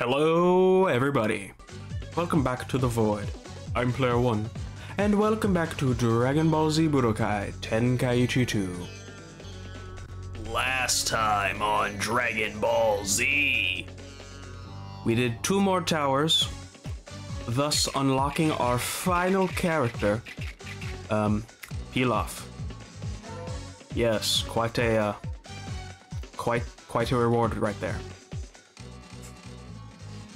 Hello, everybody. Welcome back to The Void. I'm Player One, and welcome back to Dragon Ball Z Budokai Tenkaichi 2. Last time on Dragon Ball Z, we did two more towers, thus unlocking our final character, um, Pilaf. Yes, quite a, uh, quite, quite a reward right there.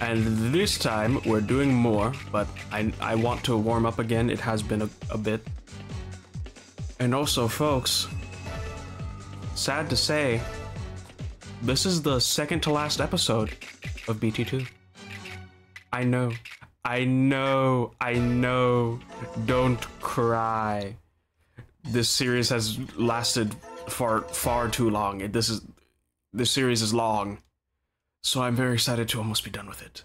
And this time we're doing more, but I, I want to warm up again. It has been a, a bit. And also, folks, sad to say, this is the second to last episode of BT2. I know, I know, I know. Don't cry. This series has lasted for far too long. This is this series is long. So I'm very excited to almost be done with it.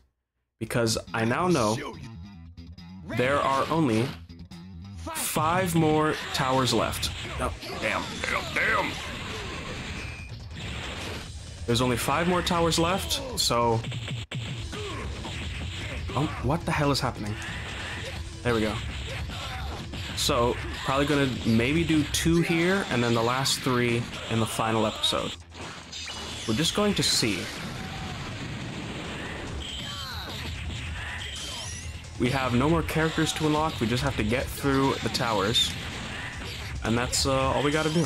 Because I now know there are only five more towers left. Oh, damn, damn, damn. There's only five more towers left, so... Oh, what the hell is happening? There we go. So, probably gonna maybe do two here, and then the last three in the final episode. We're just going to see. We have no more characters to unlock, we just have to get through the towers. And that's uh, all we gotta do.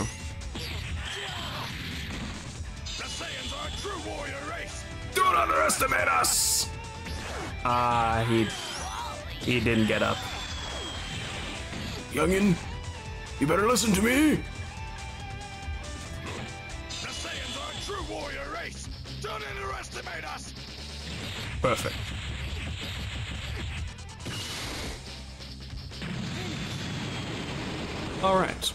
The Saiyans are a true warrior race. Don't underestimate us! Ah, uh, he... He didn't get up. Youngin, you better listen to me! The Saiyans are a true warrior race. Don't underestimate us. Perfect. Alright.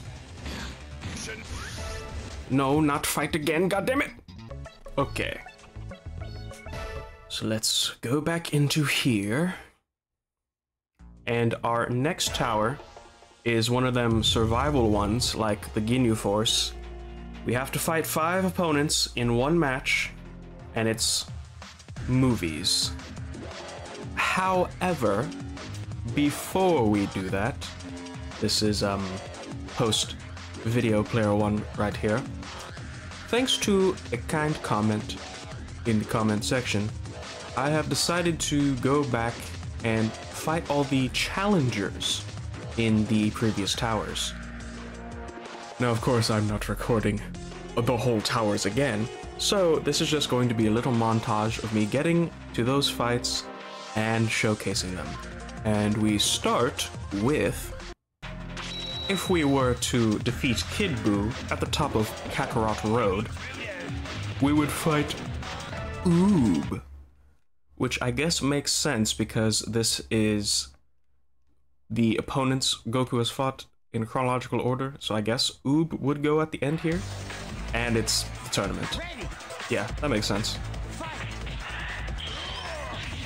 No, not fight again, goddammit! Okay. So let's go back into here. And our next tower is one of them survival ones, like the Ginyu Force. We have to fight five opponents in one match, and it's movies. However, before we do that, this is um post video player one right here. Thanks to a kind comment in the comment section, I have decided to go back and fight all the challengers in the previous towers. Now, of course, I'm not recording the whole towers again, so this is just going to be a little montage of me getting to those fights and showcasing them. And we start with if we were to defeat Kid Buu at the top of Kakarot Road, we would fight Oob. Which I guess makes sense because this is the opponents Goku has fought in chronological order, so I guess Oob would go at the end here. And it's the tournament. Yeah, that makes sense.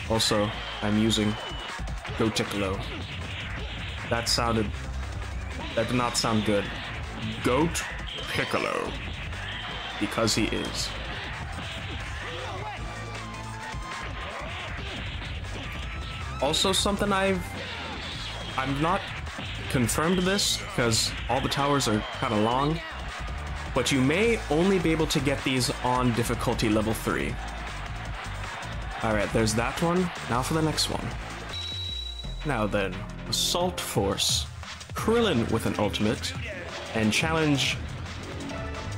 Also, I'm using Goteklo. That sounded that did not sound good. Goat Piccolo. Because he is. Also something I've... I'm not confirmed this, because all the towers are kind of long, but you may only be able to get these on difficulty level 3. Alright, there's that one. Now for the next one. Now then, Assault Force. Krillin with an ultimate, and challenge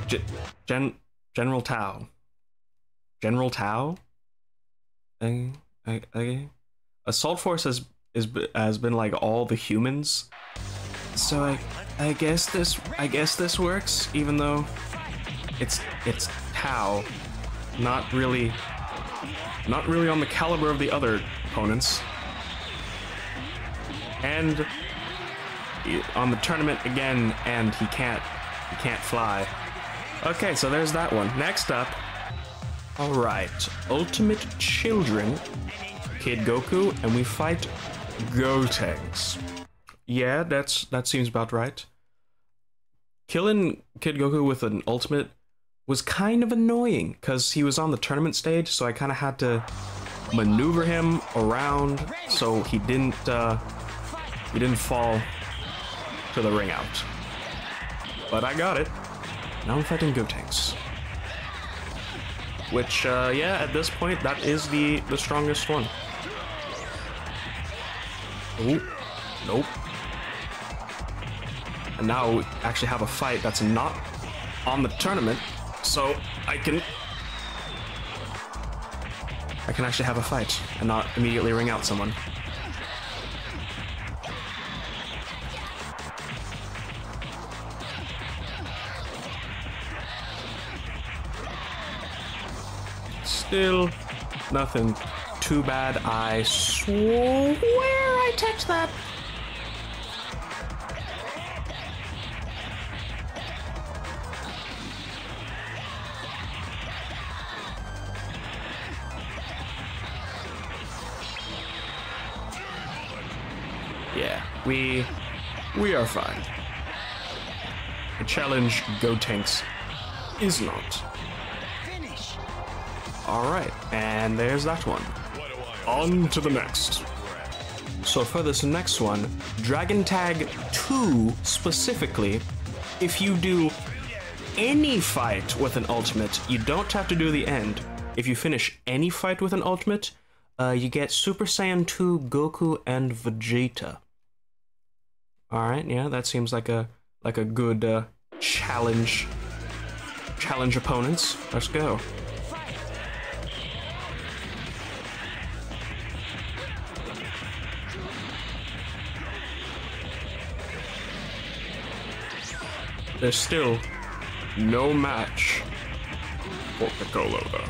G Gen General Tao. General Tao? Okay. Assault Force has is has been like all the humans, so I I guess this I guess this works, even though it's it's Tao, not really not really on the caliber of the other opponents. And on the tournament again, and he can't he can't fly. Okay, so there's that one. Next up, all right, Ultimate Children, Kid Goku, and we fight Gotenks. Yeah, that's that seems about right. Killing Kid Goku with an ultimate was kind of annoying because he was on the tournament stage, so I kind of had to maneuver him around so he didn't uh, he didn't fall to the ring out. But I got it. Now I'm fighting Gotenks. Which, uh, yeah, at this point, that is the, the strongest one. Ooh, nope. And now we actually have a fight that's not on the tournament, so I can... I can actually have a fight and not immediately ring out someone. Still nothing too bad. I swear I touched that. Yeah, we we are fine. The challenge Gotenks is not. Alright, and there's that one. On to the next. So for this next one, Dragon Tag 2 specifically, if you do any fight with an ultimate, you don't have to do the end. If you finish any fight with an ultimate, uh, you get Super Saiyan 2, Goku, and Vegeta. Alright, yeah, that seems like a like a good uh, challenge. Challenge opponents. Let's go. There's still no match for Piccolo though.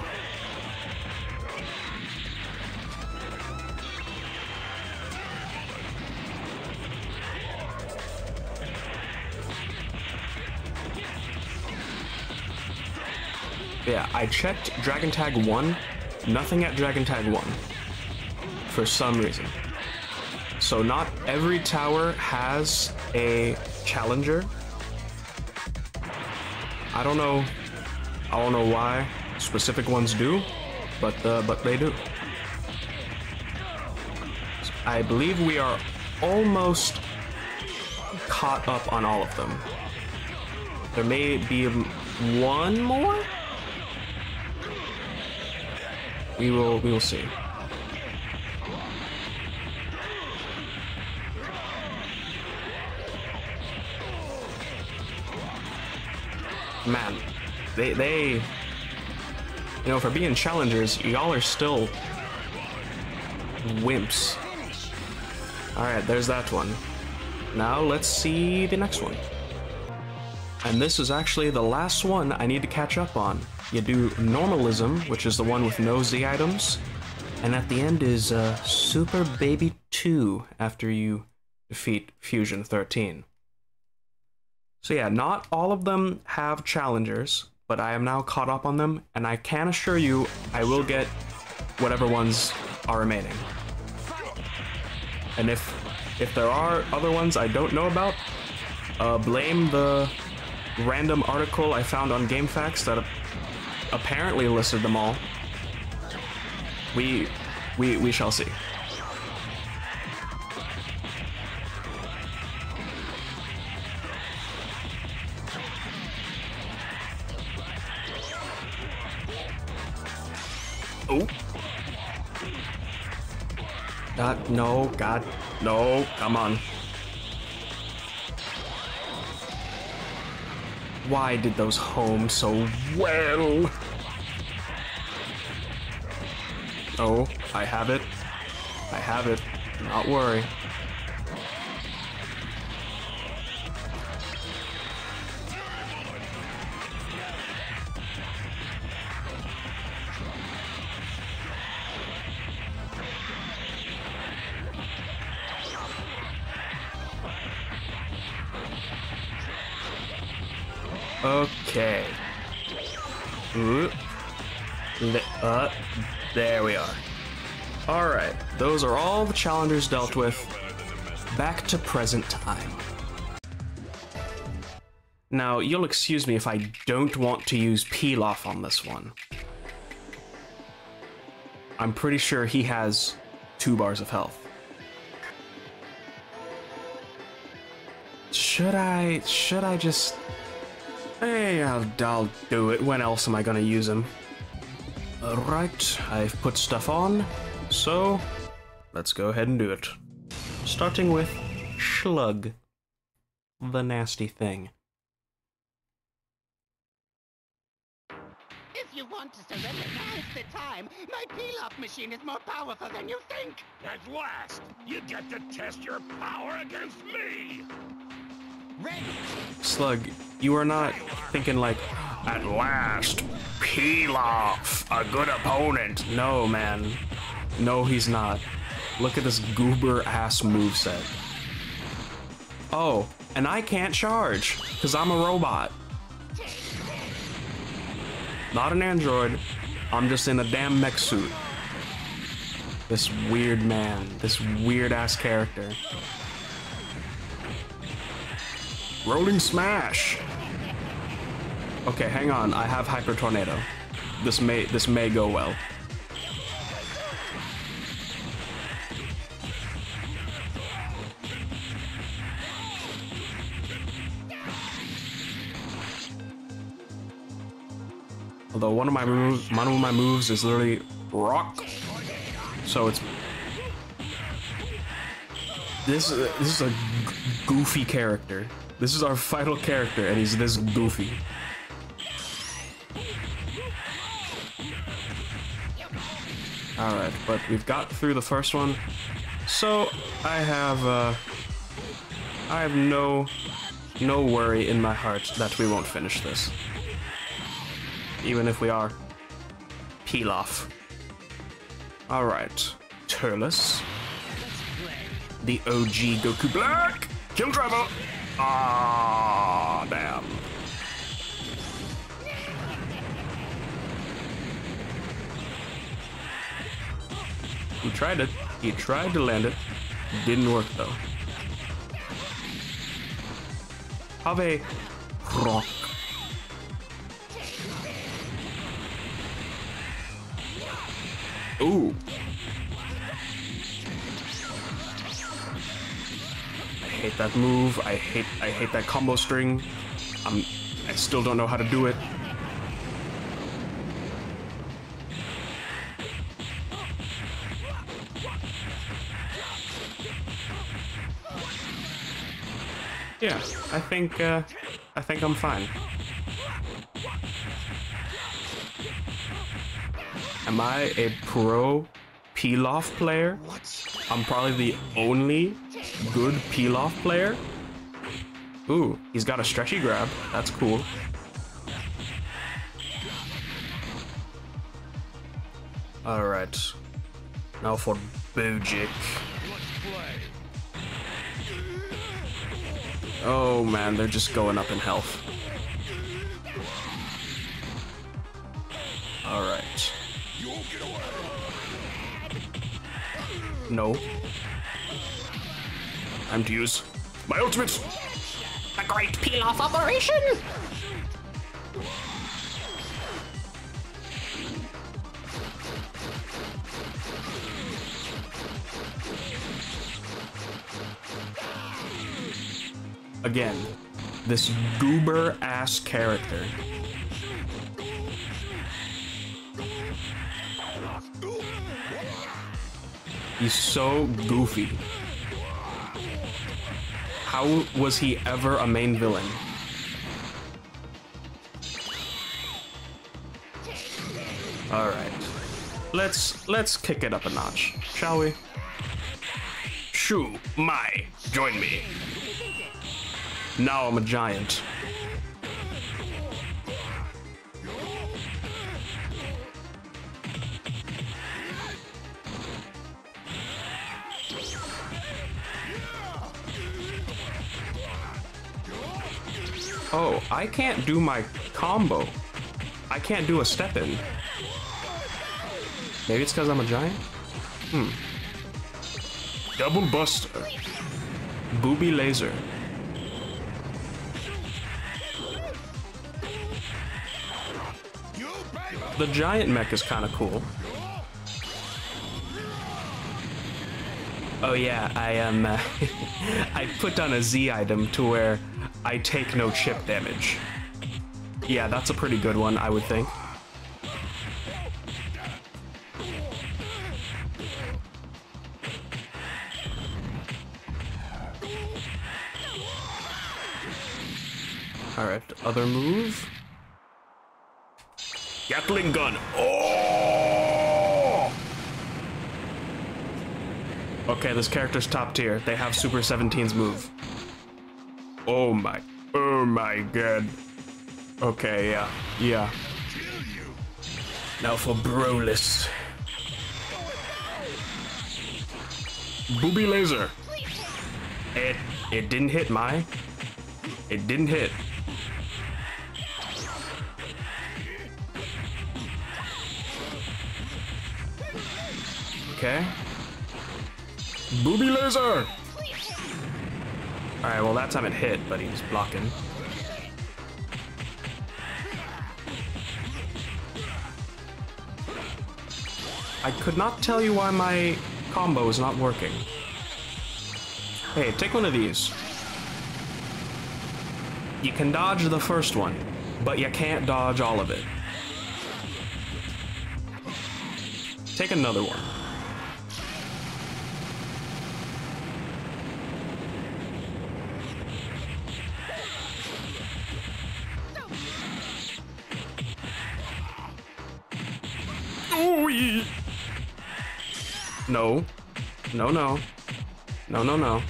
Yeah, I checked Dragon Tag 1, nothing at Dragon Tag 1. For some reason. So not every tower has a challenger. I don't know. I don't know why specific ones do, but uh, but they do. I believe we are almost caught up on all of them. There may be one more. We will we will see. They they you know for being challengers, y'all are still wimps. Alright, there's that one. Now let's see the next one. And this is actually the last one I need to catch up on. You do Normalism, which is the one with no Z items, and at the end is uh, Super Baby 2 after you defeat Fusion 13. So yeah, not all of them have challengers, but I am now caught up on them, and I can assure you I will get whatever ones are remaining. And if if there are other ones I don't know about, uh, blame the random article I found on GameFAQs that apparently listed them all. We we we shall see. No, God, no, come on. Why did those home so well? Oh, I have it. I have it. Not worry. There we are. Alright, those are all the challengers dealt with. Back to present time. Now, you'll excuse me if I don't want to use Pilaf on this one. I'm pretty sure he has two bars of health. Should I, should I just, hey, I'll, I'll do it. When else am I gonna use him? Alright, I've put stuff on, so let's go ahead and do it. Starting with Schlug, the nasty thing. If you want to surrender, now's the time. My Pilaf machine is more powerful than you think. At last, you get to test your power against me! Slug, you are not thinking like, at last, off, a good opponent. No, man. No, he's not. Look at this goober ass moveset. Oh, and I can't charge, because I'm a robot. Not an android, I'm just in a damn mech suit. This weird man, this weird ass character. Rolling smash. Okay, hang on. I have hyper tornado. This may this may go well. Although one of my moves, one of my moves is literally rock, so it's this. Is, this is a goofy character. This is our final character, and he's this goofy. Alright, but we've got through the first one. So, I have, uh... I have no... No worry in my heart that we won't finish this. Even if we are... Pilaf. Alright. Turles. The OG Goku Black! Kill Trevor! Ah, damn. He tried it. He tried to land it. Didn't work though. Have a rock. Ooh. Hate that move. I hate I hate that combo string. I'm I still don't know how to do it. Yeah, I think uh, I think I'm fine. Am I a pro Pilaf player? I'm probably the only good Pilaf player. Ooh, he's got a stretchy grab. That's cool. All right. Now for Bojack. Oh man, they're just going up in health. Alright. No. Time to use my ultimate! The great Pilaf operation! Again, this goober ass character. He's so goofy. How was he ever a main villain? All right. Let's let's kick it up a notch, shall we? Shu, Mai, join me. Now I'm a giant. Oh, I can't do my combo. I can't do a step in. Maybe it's because I'm a giant? Hmm. Double Buster. Booby Laser. The giant mech is kind of cool. Oh yeah, I um, uh, I put on a Z item to where I take no chip damage. Yeah, that's a pretty good one, I would think. Alright, other move. Gatling gun. Oh! Okay, this character's top tier. They have Super 17's move. Oh my. Oh my god. Okay, yeah. Yeah. Now for Brolis. Booby laser. It it didn't hit my. It didn't hit. Okay. Booby laser! Alright, well that time it hit, but he was blocking. I could not tell you why my combo is not working. Hey, take one of these. You can dodge the first one, but you can't dodge all of it. Take another one. No. No, no. No, no, no.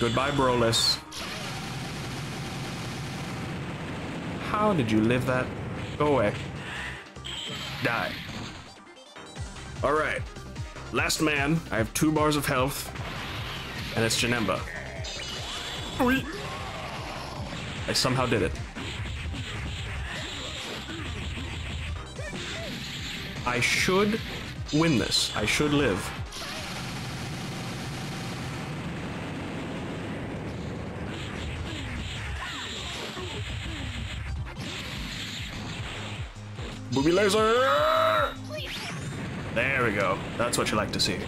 Goodbye, Brolis. How did you live that? Go away. Die. Alright. Last man. I have two bars of health. And it's Janemba. I somehow did it. I should win this. I should live. Booby laser! There we go. That's what you like to see.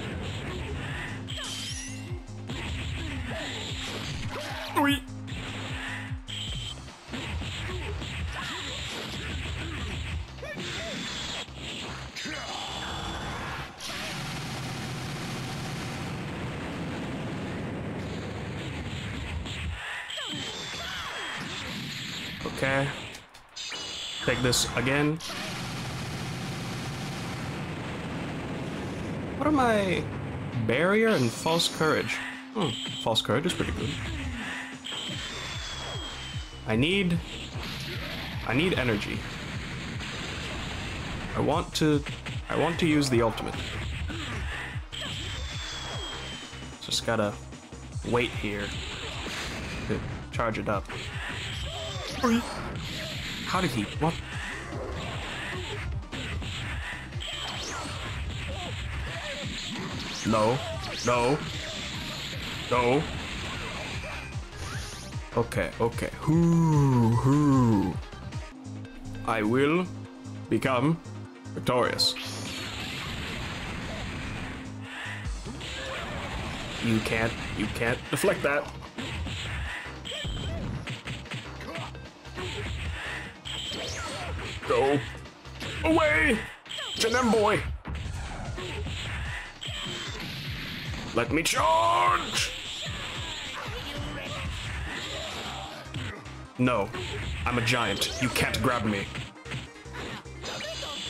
This again. What are my Barrier and false courage. Hmm, false courage is pretty good. I need... I need energy. I want to... I want to use the ultimate. Just gotta wait here to charge it up. How did he? What? No. No. No. Okay, okay. Whoo, whoo. I will become victorious. You can't, you can't deflect that. Go away, Janem boy. Let me charge. No, I'm a giant. You can't grab me.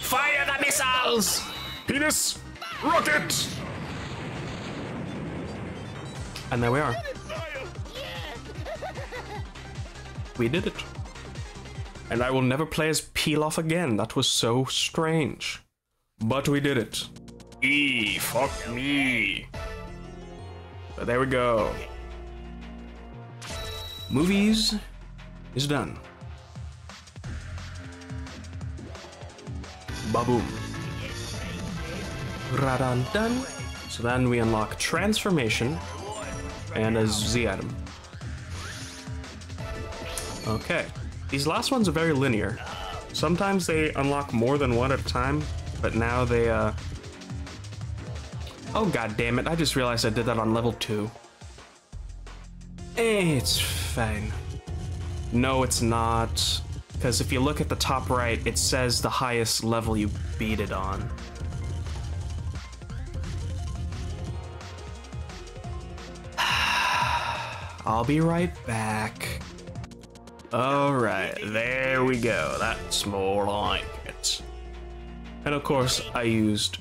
Fire the missiles! Penis, rocket. And there we are. We did it. And I will never play as Pilaf again. That was so strange. But we did it. E, fuck me. But there we go. Movies is done. Baboom. Radan done. So then we unlock transformation and a Z item. Okay. These last ones are very linear. Sometimes they unlock more than one at a time, but now they, uh... Oh, god damn it, I just realized I did that on level 2. Eh, it's fine. No, it's not. Because if you look at the top right, it says the highest level you beat it on. I'll be right back. Alright, there we go. That's more like it. And of course, I used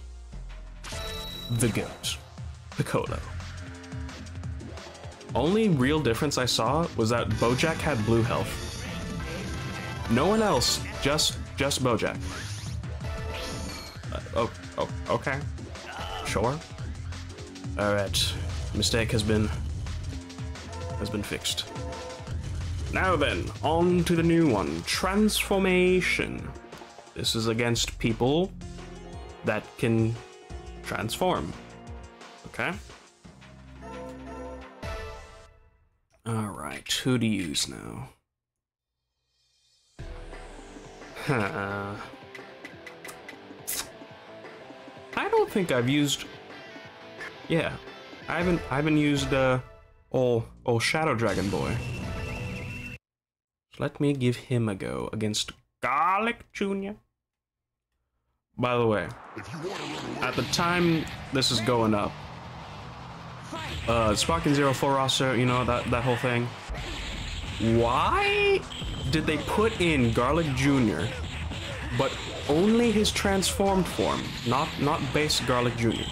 the goat, Piccolo. Only real difference I saw was that Bojack had blue health. No one else, just just Bojack. Uh, oh, oh, okay. Sure. All right. Mistake has been has been fixed. Now then, on to the new one, transformation. This is against people that can transform. Okay? Alright, who to use now? I don't think I've used... Yeah, I haven't, I haven't used, uh, old, old Shadow Dragon Boy. Let me give him a go against Garlic Jr. By the way, at the time this is going up, uh, Spock Sparking Zero Four roster, you know, that, that whole thing. Why did they put in Garlic Jr., but only his transformed form, not, not base Garlic Jr.?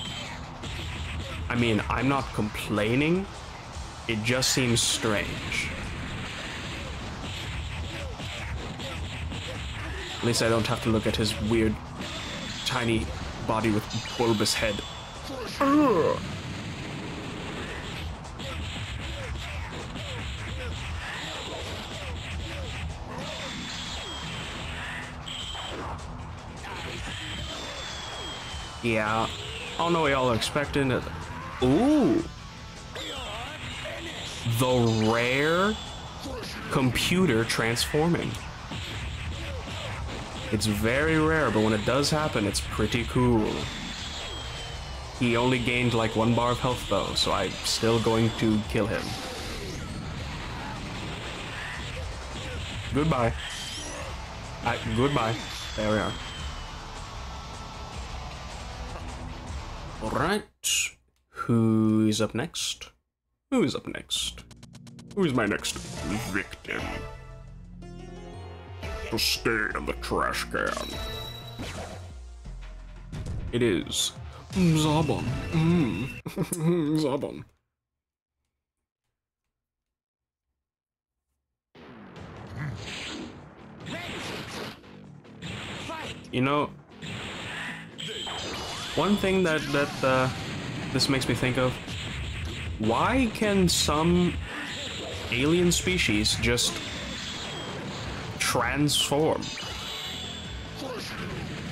I mean, I'm not complaining, it just seems strange. At least I don't have to look at his weird, tiny body with bulbous head. Yeah, I don't know what y'all are expecting. Ooh, the rare computer transforming. It's very rare, but when it does happen, it's pretty cool. He only gained like one bar of health though, so I'm still going to kill him. Goodbye. I, goodbye. There we are. Alright. Who's up next? Who's up next? Who's my next victim? To stay in the trash can. It is Zarbon. Mm. Zarbon. You know, one thing that that uh, this makes me think of: why can some alien species just transform?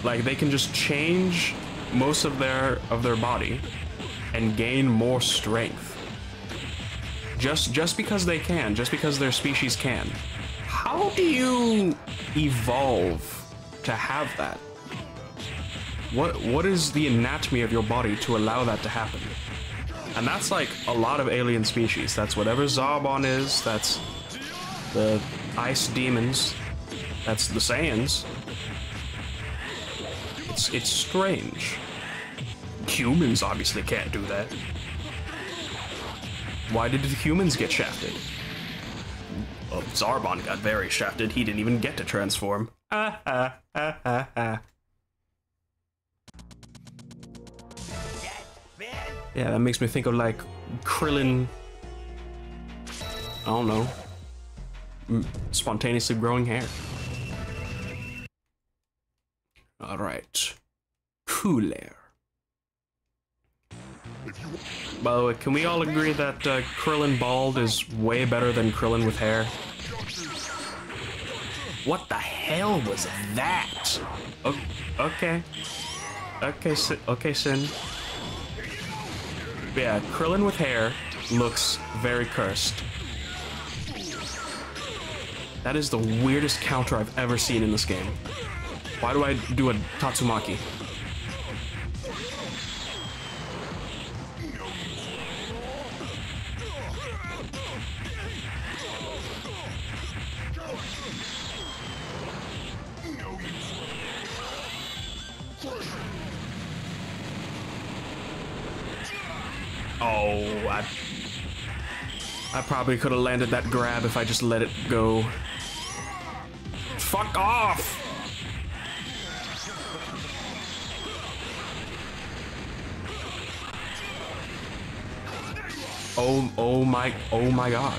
Like they can just change most of their of their body and gain more strength. Just just because they can, just because their species can. How do you evolve to have that? What what is the anatomy of your body to allow that to happen? And that's like a lot of alien species. That's whatever Zarbon is, that's the ice demons, that's the Saiyans. It's it's strange. Humans obviously can't do that. Why did the humans get shafted? Well, Zarbon got very shafted. He didn't even get to transform. Ah, ah, ah, ah, ah. Yeah, that makes me think of like Krillin. I don't know. Spontaneously growing hair. Alright. Cooler. By the way, can we all agree that uh, Krillin bald is way better than Krillin with hair? What the hell was that? O- okay. Okay, Sin. Okay, Sin. Yeah, Krillin with hair looks very cursed. That is the weirdest counter I've ever seen in this game. Why do I do a Tatsumaki? Oh, I, I probably could have landed that grab if I just let it go. Fuck off! Oh, oh my, oh my god.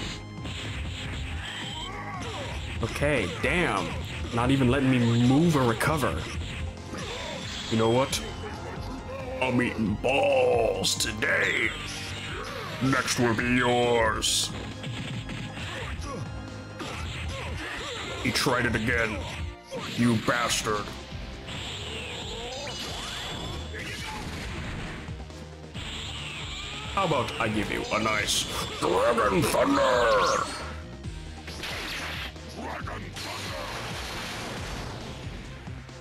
Okay, damn. Not even letting me move or recover. You know what? I'm eating balls today. Next will be yours. He tried it again. You bastard. How about I give you a nice Dragon Thunder?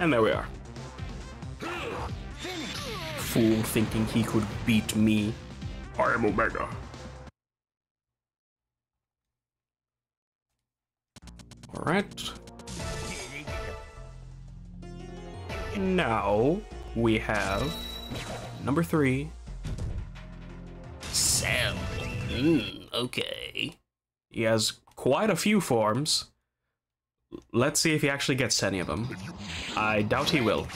And there we are. Fool thinking he could beat me. I am Omega. Alright. Now we have number three. Mm, okay. He has quite a few forms. Let's see if he actually gets any of them. I doubt he will.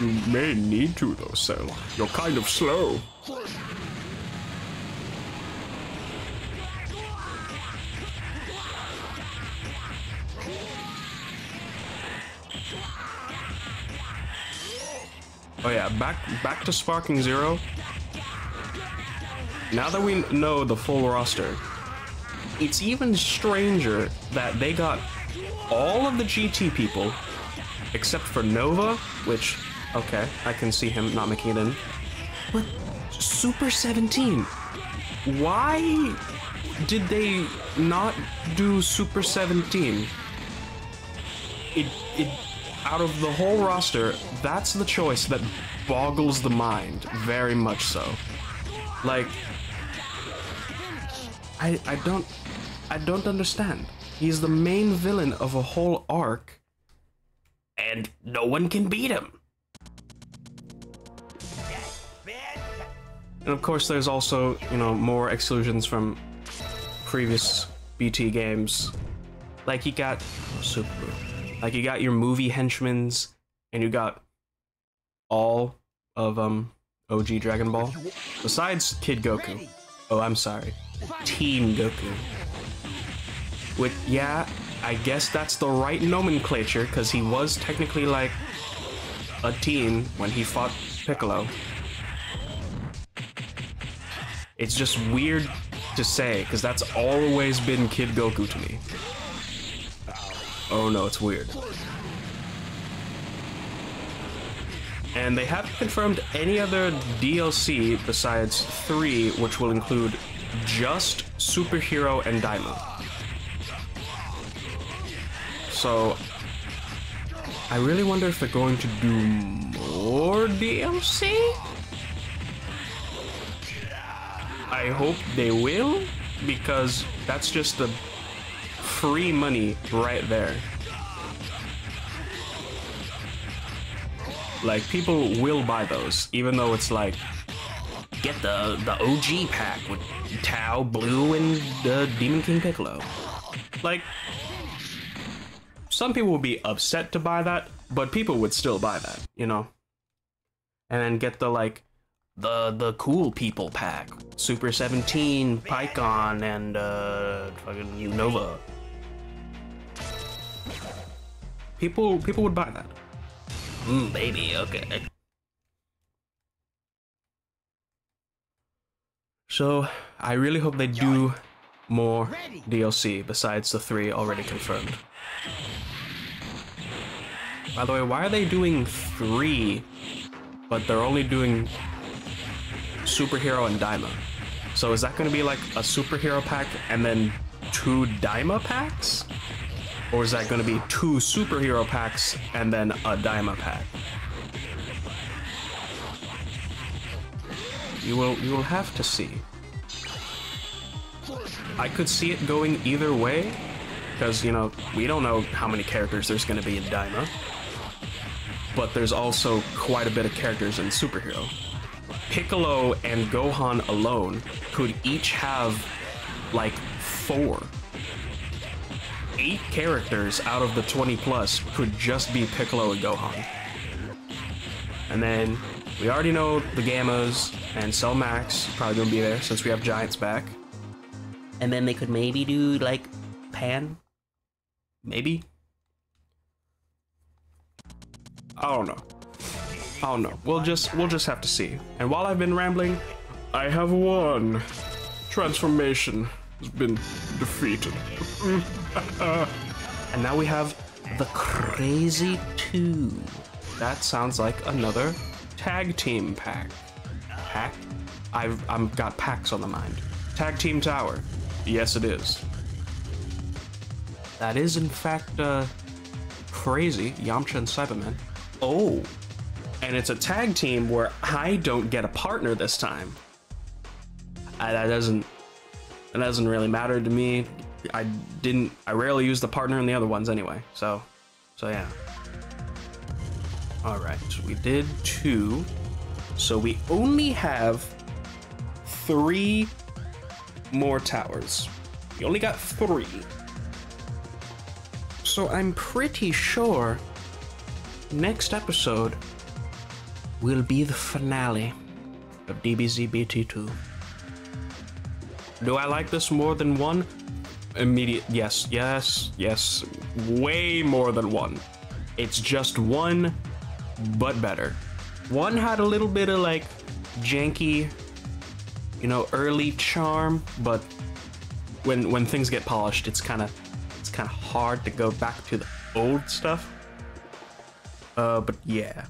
You may need to though, Cell. You're kind of slow. Oh yeah, back back to Sparking Zero. Now that we know the full roster, it's even stranger that they got all of the GT people, except for Nova, which, okay, I can see him not making it in. But Super 17, why did they not do Super 17? It, it, out of the whole roster, that's the choice that boggles the mind, very much so. Like, I, I don't, I don't understand. He's the main villain of a whole arc, And no one can beat him. and of course there's also, you know, more exclusions from previous BT games. Like he got Super, like you got your movie henchmen's, and you got all of um OG Dragon Ball, besides Kid Goku. Oh, I'm sorry, Teen Goku. With yeah, I guess that's the right nomenclature because he was technically like a teen when he fought Piccolo. It's just weird to say because that's always been Kid Goku to me. Oh no, it's weird. And they haven't confirmed any other DLC besides 3, which will include just Superhero and Daima. So, I really wonder if they're going to do more DLC? I hope they will, because that's just the free money right there. Like people will buy those, even though it's like Get the the OG pack with Tao, Blue, and the Demon King Piccolo. Like some people would be upset to buy that, but people would still buy that, you know. And then get the like the the cool people pack. Super 17, Pikkon, and uh fucking Nova. People people would buy that. Mm, baby, okay. So I really hope they do more DLC besides the three already confirmed. By the way, why are they doing three, but they're only doing superhero and Daima? So is that going to be like a superhero pack and then two Daima packs? Or is that going to be two superhero packs and then a Daima pack? You will you will have to see. I could see it going either way, because you know we don't know how many characters there's going to be in Daima, but there's also quite a bit of characters in Superhero. Piccolo and Gohan alone could each have like four. Eight characters out of the 20 plus could just be Piccolo and Gohan. And then we already know the Gammas and Cell Max probably gonna be there since we have Giants back. And then they could maybe do like Pan? Maybe? I don't know. I don't know. We'll just we'll just have to see. And while I've been rambling, I have won. Transformation has been defeated. Mm. and now we have the Crazy Two. That sounds like another tag team pack. Pack? I've I'm got packs on the mind. Tag Team Tower. Yes, it is. That is in fact uh, crazy. Yamcha and Saibaman. Oh, and it's a tag team where I don't get a partner this time. I, that doesn't that doesn't really matter to me. I didn't. I rarely use the partner in the other ones anyway. So, so yeah. All right, we did two. So we only have three more towers. We only got three. So I'm pretty sure next episode will be the finale of DBZ BT2. Do I like this more than one? Immediate, yes, yes, yes, way more than one. It's just one, but better. One had a little bit of like janky, you know, early charm, but when when things get polished, it's kind of it's kind of hard to go back to the old stuff. Uh, but yeah,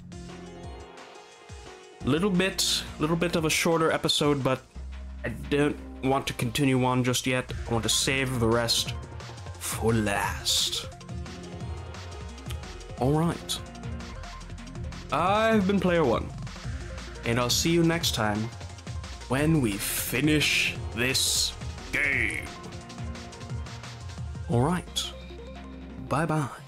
little bit, little bit of a shorter episode, but I don't want to continue on just yet. I want to save the rest for last. All right. I've been Player One, and I'll see you next time when we finish this game. All right. Bye bye.